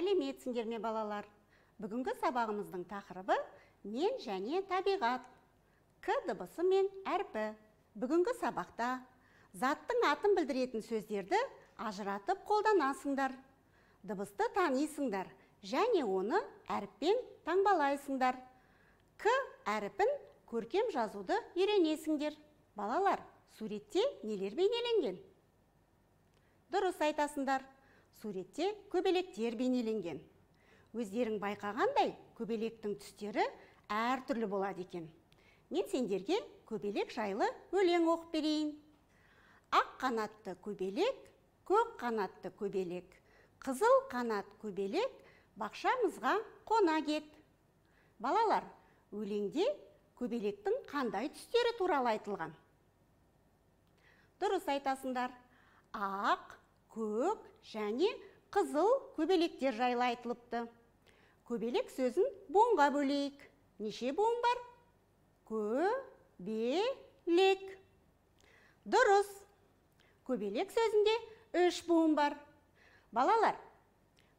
сәлеметсіңдер ме балалар? Бүгінгі сабағымыздың тақырыбы мен және табиғат к дыбысы мен әрпі. Бүгінгі сабақта заттың атын білдіретін сөздерді ажыратып қолданасыңдар. Дыбысты танисыңдар және оны әріппен таңбалайсыңдар. К әріпін көркем жазуды үйренесіңдер. Балалар суретте нелер бейнеленген? Дұрыс айтасыңдар. Суретте көбелектер бейнеленген. Өздерің байқағандай көбелектің түстері әртүрлі болады екен. Мен сендерге көбелек жайлы өлең оқып берейін. Ақ қанатты көбелек көк қанатты көбелек қызыл қанат көбелек бақшамызға қона кет. Балалар өлеңде көбелектің қандай түстері туралы айтылған? Дұрыс айтасыңдар. Ақ көк және қызыл көбелектер жайлы айтылыпты. Көбелек сөзін буынға бөлейік. Неше буын бар? Көбелек. Дұрыс. Көбелек сөзінде үш буын бар. Балалар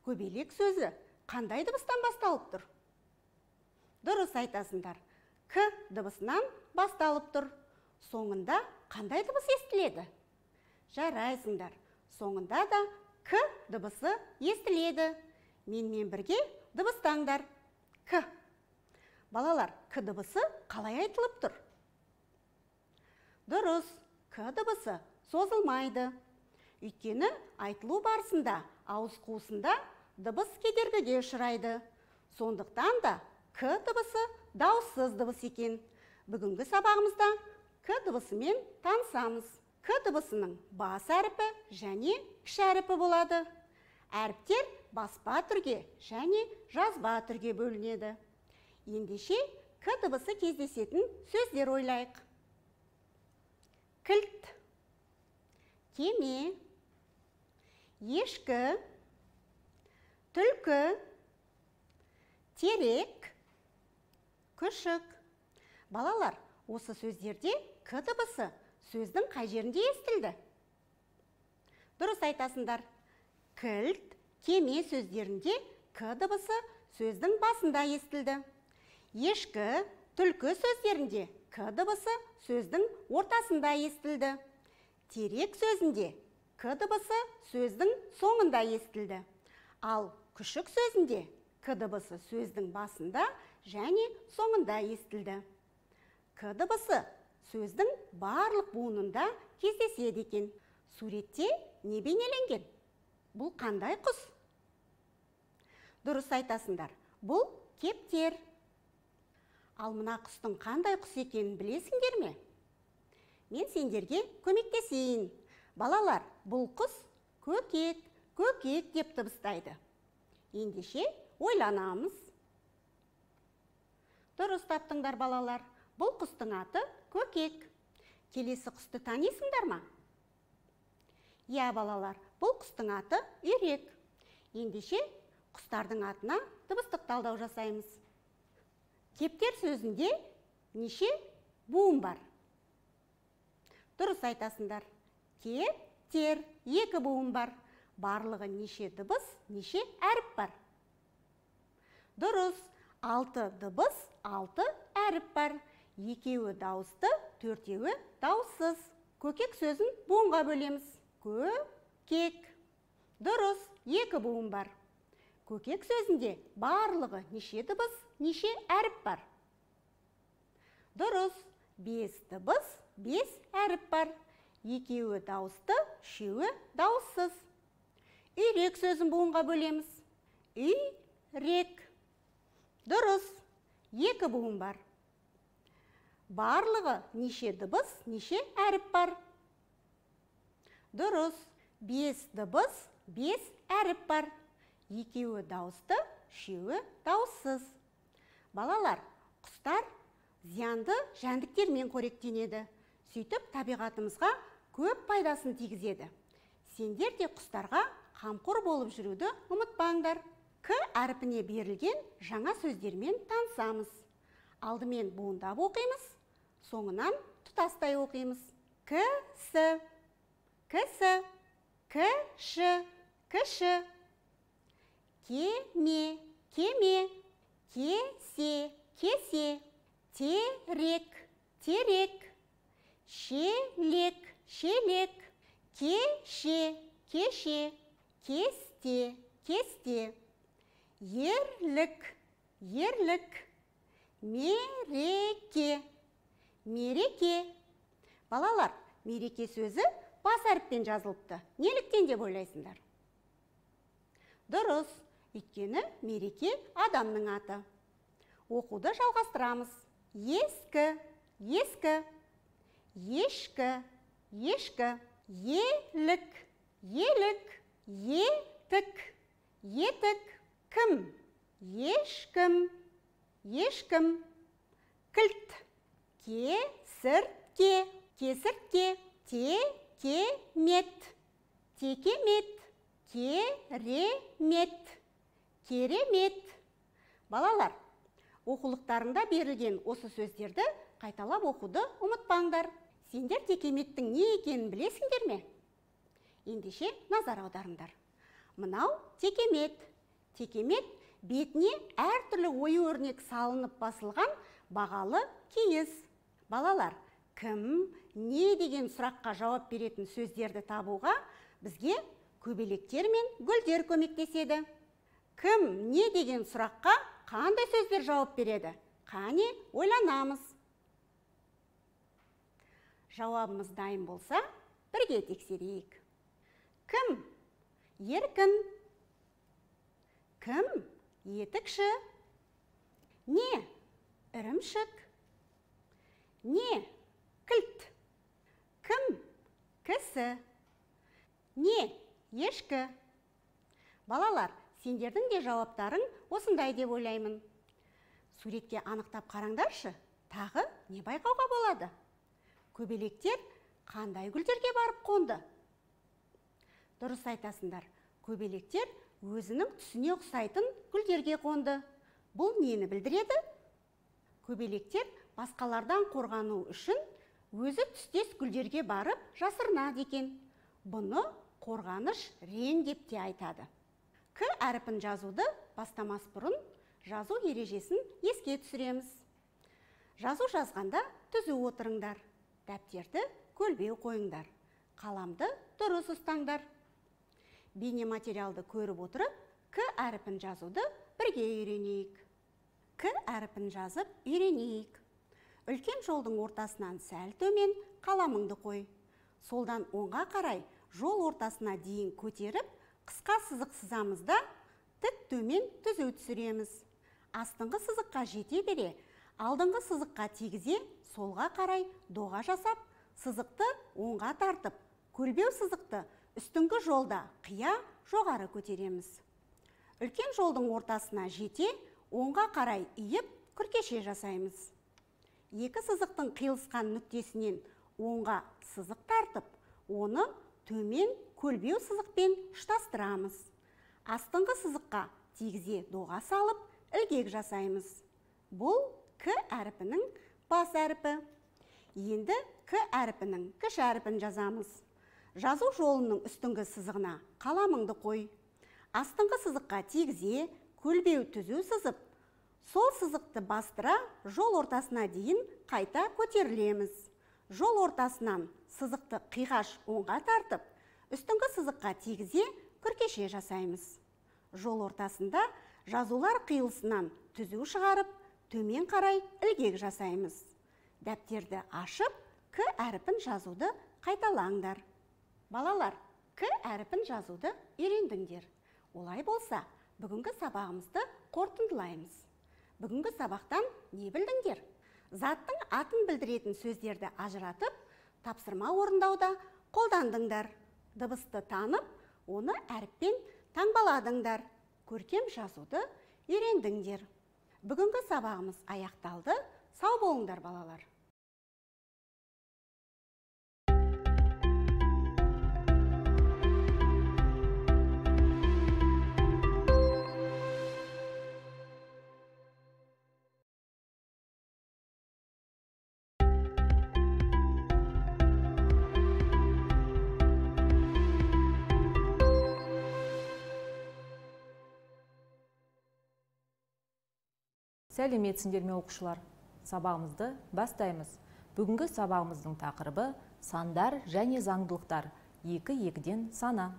көбелек сөзі қандай дыбыстан басталып тұр? Дұрыс айтасыңдар. К дыбысынан басталып тұр. Соңында қандай дыбыс естіледі? Жарайсыңдар. Соңында да к дыбысы естіледі. Менімен бірге дыбыстаңдар. К. Балалар к дыбысы қалай айтылып тұр? Дұрыс к дыбысы созылмайды. Өйткені айтылу барысында ауыз қуысында дыбыс кедергіге ұшырайды. Сондықтан да к дыбысы дауыссыз дыбыс екен. Бүгінгі сабағымызда к дыбысымен танысамыз. К дыбысының бас әріпі және кіші әріпі болады. Әріптер баспа түрге және жазба түрге бөлінеді. Ендеше к дыбысы кездесетін сөздер ойлайық. Кілт кеме ешкі түлкі терек күшік. Балалар осы сөздерде к дыбысы сөздің қай жерінде естілді? Дұрыс айтасыңдар. Кілт кеме сөздерінде к дыбысы сөздің басында естілді. Ешкі түлкі сөздерінде к дыбысы сөздің ортасында естілді. Терек сөзінде к дыбысы сөздің соңында естілді. Ал күшік сөзінде к дыбысы сөздің басында және соңында естілді. К дыбысы сөздің барлық буынында кездеседі екен. Суретте не бейнеленген бұл қандай құс? Дұрыс айтасыңдар бұл кептер. Ал мына құстың қандай құс екенін білесіңдер ме? Мен сендерге көмектесейін. Балалар бұл құс көкек көкек деп дыбыстайды. Ендеше ойланамыз. Дұрыс таптыңдар балалар. Бұл құстың аты көкек. Келесі құсты танисыңдар ма? Иә балалар бұл құстың аты үйрек. Ендеше құстардың атына дыбыстық талдау жасаймыз. Кептер сөзінде неше буын бар? Дұрыс айтасыңдар. Кептер екі буын бар. Барлығы неше дыбыс неше әріп бар? Дұрыс. Алты дыбыс алты әріп бар. Екеуі дауысты төртеуі дауыссыз. Көкек сөзін буынға бөлеміз. Көкек. Дұрыс екі буын бар. Көкек сөзінде барлығы неше дыбыс неше әріп бар? Дұрыс бес дыбыс бес әріп бар. Екеуі дауысты үшеуі дауыссыз. Үйрек сөзін буынға бөлеміз. Үйрек дұрыс екі буын бар. Барлығы неше дыбыс неше әріп бар? Дұрыс. Бес дыбыс бес әріп бар. Екеуі дауысты үшеуі дауыссыз. Балалар құстар зиянды жәндіктермен қоректенеді. Сөйтіп табиғатымызға көп пайдасын тигізеді. Сендер де құстарға қамқор болып жүруді ұмытпаңдар. К әрпіне берілген жаңа сөздермен танысамыз. Алдымен буындап оқимыз соңынан тұтастай оқимыз. Кісі кісі кіші кіші кеме кеме кесе кесе. Терек терек. Шелек шелек кеше кеше. Кесте кесте. Ерлік ерлік. Мереке. Мереке. Балалар мереке сөзі бас әріппен жазылыпты. Неліктен деп ойлайсыңдар? Дұрыс. Өйткені мереке адамның аты. Оқуды жалғастырамыз. Ескі ескі. Ешкі ешкі. Елік елік. Етік. Етік. Кім? Ешкім. Ешкім. Кілт. Кесіртке кесіртке текемет текемет керемет керемет балалар оқулықтарында берілген осы сөздерді қайталап оқуды ұмытпаңдар. Сендер текеметтің не екенін білесіңдер ме? Ендеше назар аударыңдар. Мынау текемет текемет бетіне әртүрлі ою өрнек салынып басылған бағалы киіз. Балалар кім не деген сұраққа жауап беретін сөздерді табуға бізге көбелектер мен гүлдер көмектеседі. Кім не деген сұраққа қандай сөздер жауап береді қане ойланамыз. Жауабымыз дайын болса бірге тексерейік. Кім еркін. Кім етікші. Не ірімшік. Не кілт кім кісі не ешкі балалар сендердің де жауаптарың осындай деп ойлаймын суретке анықтап қараңдаршы тағы не байқауға болады көбелектер қандай гүлдерге барып қонды дұрыс айтасыңдар көбелектер өзінің түсіне ұқсайтын гүлдерге қонды бұл нені білдіреді көбелектер басқалардан қорғану үшін өзі түстес гүлдерге барып жасырынады екен. Бұны қорғаныш рен деп те айтады. К әріпін жазуды бастамас бұрын жазу ережесін еске түсіреміз. Жазу жазғанда түзу отырыңдар дәптерді көлбеу қойыңдар қаламды дұрыс ұстаңдар. Бейнематериалды көріп отырып к әріпін жазуды бірге үйренейік. К әріпін жазып үйренейік. Үлкен жолдың ортасынан сәл төмен қаламыңды қой. Солдан оңға қарай жол ортасына дейін көтеріп қысқа сызық сызамыз да тік төмен түзу түсіреміз. Астыңғы сызыққа жете бере алдыңғы сызыққа тигізе солға қарай доға жасап сызықты оңға тартып көлбеу сызықты үстіңгі жолда қия жоғары көтереміз. Үлкен жолдың ортасына жете оңға қарай иіп күркеше жасаймыз. Екі сызықтың қиылысқан нүктесінен оңға сызық тартып оны төмен көлбеу сызықпен ұштастырамыз астыңғы сызыққа тигізе доға салып ілгек жасаймыз. Бұл к әріпінің бас әріпі. Енді к әріпінің кіші әріпін жазамыз. Жазу жолының үстіңгі сызығына қаламыңды қой. Астыңғы сызыққа тигізе көлбеу түзу сызып сол сызықты бастыра жол ортасына дейін қайта көтерілеміз. Жол ортасынан сызықты қиғаш оңға тартып үстіңгі сызыққа тигізе күркеше жасаймыз. Жол ортасында жазулар қиылысынан түзу шығарып төмен қарай ілгек жасаймыз. Дәптерді ашып к әріпін жазуды қайталаңдар. Балалар к әріпін жазуды үйрендіңдер. Олай болса бүгінгі сабағымызды қорытындылаймыз. Бүгінгі сабақтан не білдіңдер? Заттың атын білдіретін сөздерді ажыратып тапсырма орындауда қолдандыңдар. Дыбысты танып оны әріппен таңбаладыңдар. Көркем жазуды үйрендіңдер. Бүгінгі сабағымыз аяқталды. Сау болыңдар балалар. Сәлеметсіңдер ме оқушылар. Сабағымызды бастаймыз. Бүгінгі сабағымыздың тақырыбы сандар және заңдылықтар. Екі екіден сана.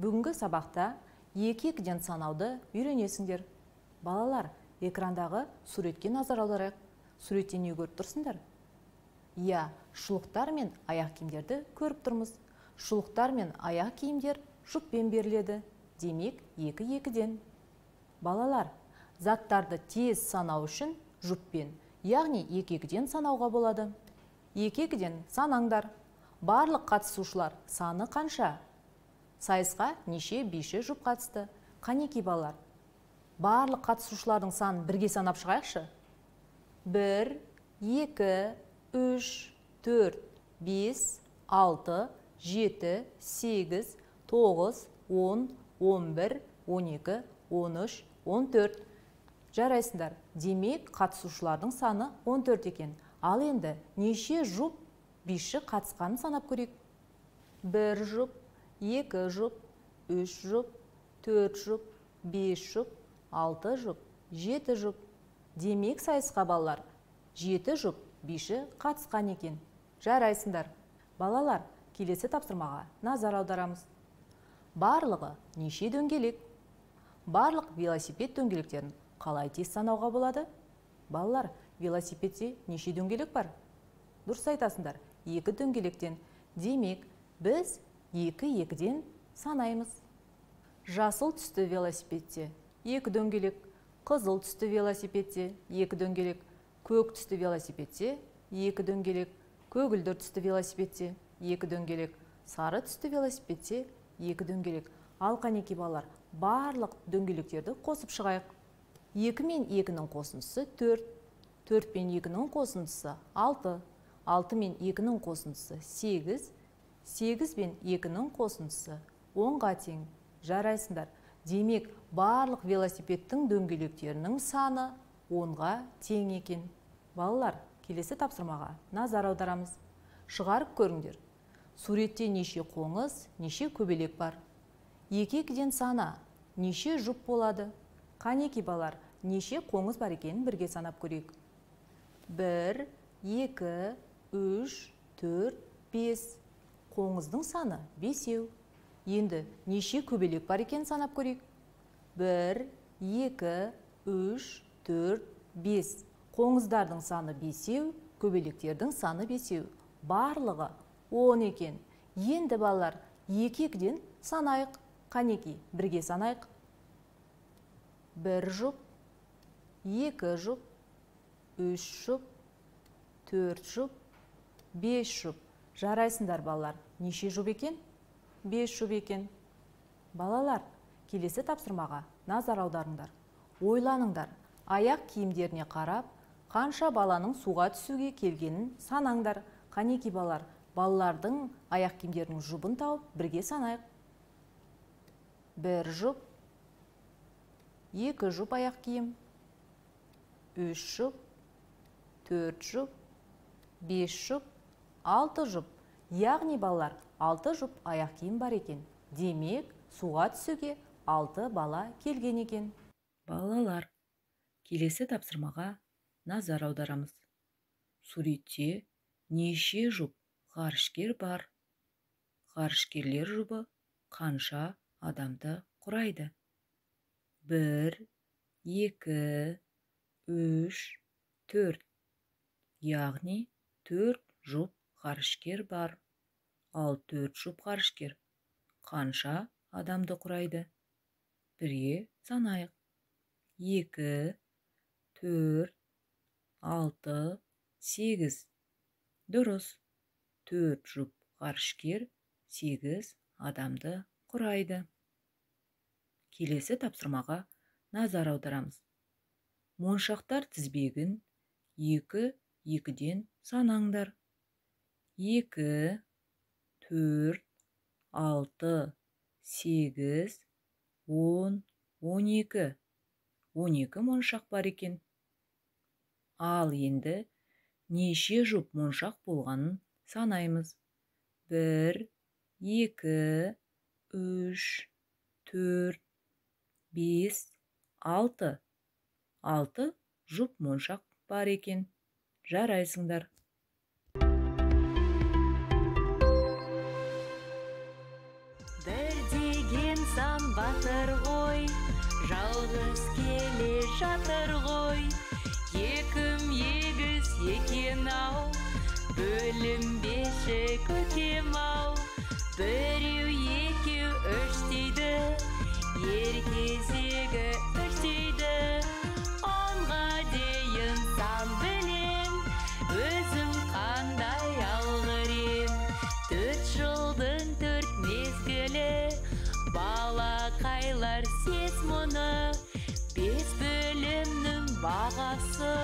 Бүгінгі сабақта екі екіден санауды үйренесіңдер. Балалар экрандағы суретке назар аударайық. Суретте не көріп тұрсыңдар? Иә шұлықтар мен аяқ киімдерді көріп тұрмыз. Шұлықтар мен аяқ киімдер жұппен беріледі. Демек екі екіден. Балалар заттарды тез санау үшін жұппен яғни екі екіден санауға болады. Екі екіден санаңдар. Барлық қатысушылар саны қанша? Сайысқа неше биші жұп қатысты? Қанеки балалар? Барлық қатысушылардың санын бірге санап шығайықшы. Бір екі үш төрт бес алты жеті сегіз тоғыз он он бір он екі он үш он төрт. Жарайсыңдар. Демек қатысушылардың саны 14 екен. Ал енді неше жұп биші қатысқанын санап көрейік. Бір жұп екі жұп үш жұп төрт жұп бес жұп алты жұп жеті жұп. Демек сайысқа балалар жеті жұп биші қатысқан екен. Жарайсыңдар. Балалар келесі тапсырмаға назар аударамыз. Барлығы неше дөңгелек? Барлық велосипед дөңгелектерін қалай тез санауға болады? Балалар велосипедте неше дөңгелек бар? Дұрыс айтасыңдар екі дөңгелектен. Демек біз екі екіден санаймыз. Жасыл түсті велосипедте екі дөңгелек қызыл түсті велосипедте екі дөңгелек көк түсті велосипедте екі дөңгелек көгілдір түсті велосипедте екі дөңгелек сары түсті велосипедте екі дөңгелек. Ал қанеки балалар барлық дөңгелектерді қосып шығайық. Екі мен екінің қосындысы төрт төрт пен екінің қосындысы алты алты мен екінің қосындысы сегіз сегіз бен екінің қосындысы онға тең. Жарайсыңдар. Демек барлық велосипедтің дөңгелектерінің саны онға тең екен. Балалар келесі тапсырмаға назар аударамыз. Шығарып көріңдер. Суретте неше қоңыз неше көбелек бар. Екі екіден сана неше жұп болады. Қанеки балар неше қоңыз бар екенін бірге санап көрейік. Бір екі үш төрт бес. Қоңыздың саны бесеу. Енді неше көбелек бар екенін санап көрейік. Бір екі үш төрт бес. Қоңыздардың саны бесеу көбелектердің саны бесеу. Барлығы он екен. Енді балалар екі екіден санайық. Қанеки бірге санайық. Бір жұп екі жұп үш жұп төрт жұп бес жұп жарайсыңдар балалар неше жұп екен бес жұп екен балалар келесі тапсырмаға назар аударыңдар ойланыңдар аяқ киімдеріне қарап қанша баланың суға түсуге келгенін санаңдар қанеки балалар балалардың аяқ киімдерінің жұбын тауып бірге санайық бір жұп екі жұп аяқ киім үш жұп төрт жұп бес жұп алты жұп яғни балалар алты жұп аяқ киім бар екен. Демек суға түсуге алты бала келген екен. Балалар келесі тапсырмаға назар аударамыз. Суретте неше жұп ғарышкер бар. Ғарышкерлер жұбы қанша адамды құрайды? Бір екі үш төрт яғни төрт жұп ғарышкер бар ал төрт жұп ғарышкер қанша адамды құрайды бірге санайық екі төрт алты сегіз дұрыс төрт жұп ғарышкер сегіз адамды құрайды келесі тапсырмаға назар аударамыз моншақтар тізбегін екі екіден санаңдар. Екі төрт алты сегіз он он екі. Он екі моншақ бар екен. Ал енді неше жұп моншақ болғанын санаймыз. Бір екі үш төрт бес алты. Алты жұп моншақ бар екен. Жарайсыңдар. Бір деген сан батыр ғой жалғыз келе жатыр ғой. Екім егіз екен ау бөлінбеші көкем ау. Біреу бағасы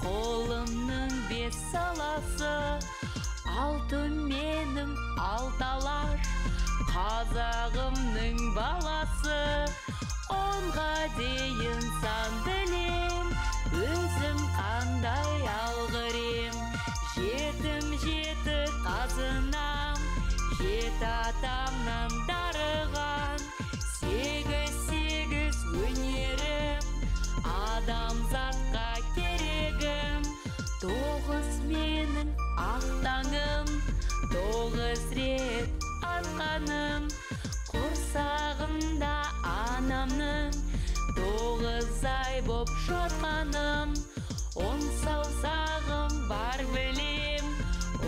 қолымның бес саласы алтын менің алталаш қазағымның баласы онға дейін сан білем өзім қандай алғыр ем жетім жеті қазынам жеті атамнан таңым тоғыз рет атқаным құрсағымда анамның тоғыз ай боп жатқаным. Он саусағым бар білем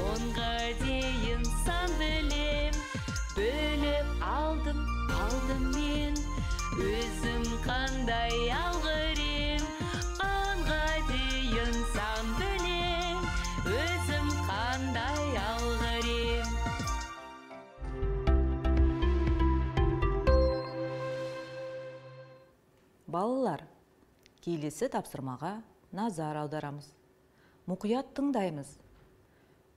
онға дейін сан білем. Бөліп алдым алдым мен өзім қандай алғыр балалар. Келесі тапсырмаға назар аударамыз. Мұқият тыңдаймыз.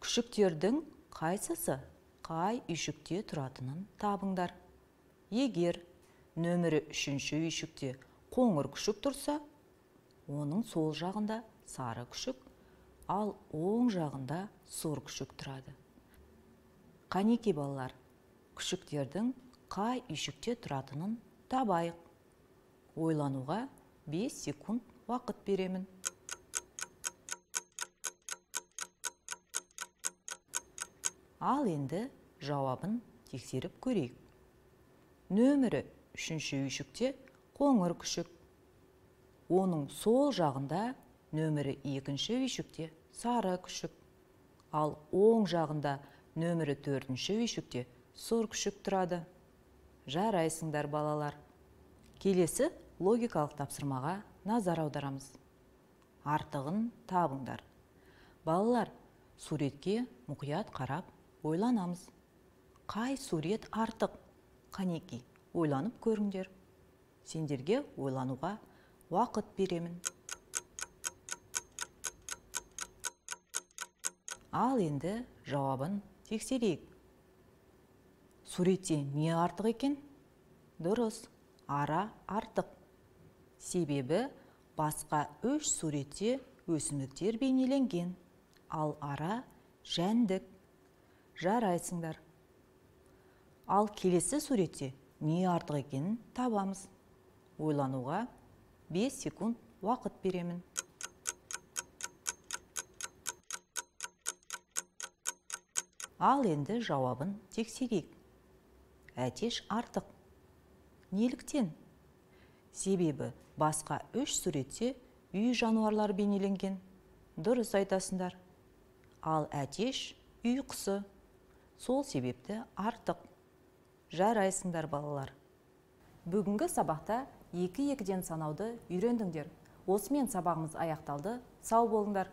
Күшіктердің қайсысы қай үйшікте тұратынын табыңдар. Егер нөмірі үшінші үйшікте қоңыр күшік тұрса оның сол жағында сары күшік ал оң жағында сұр күшік тұрады. Қанеки балалар күшіктердің қай үйшікте тұратынын табайық. Ойлануға 5 секунд уақыт беремін. Ал енді жауабын тексеріп көрейік. Нөмірі үшінші үйшікте қоңыр күшік. Оның сол жағында нөмірі екінші үйшікте сары күшік. Ал оң жағында нөмірі төртінші үйшікте сұр күшік тұрады. Жарайсыңдар балалар. Келесі логикалық тапсырмаға назар аударамыз. Артығын табыңдар. Балалар суретке мұқият қарап ойланамыз. Қай сурет артық? Қанеки ойланып көріңдер. Сендерге ойлануға уақыт беремін. Ал енді жауабын тексерейік. Суретте не артық екен? Дұрыс. Ара артық. Себебі басқа үш суретте өсімдіктер бейнеленген. Ал ара жәндік. Жарайсыңдар. Ал келесі суретте не артық екенін табамыз. Ойлануға 5 секунд уақыт беремін. Ал енді жауабын тексерейік. Әтеш артық. Неліктен? Себебі басқа үш суретте үй жануарлары бейнеленген. Дұрыс айтасыңдар. Ал әтеш үй құсы. Сол себепті артық. Жарайсыңдар балалар. Бүгінгі сабақта екі екіден санауды үйрендіңдер. Осымен сабағымыз аяқталды. Сау болыңдар.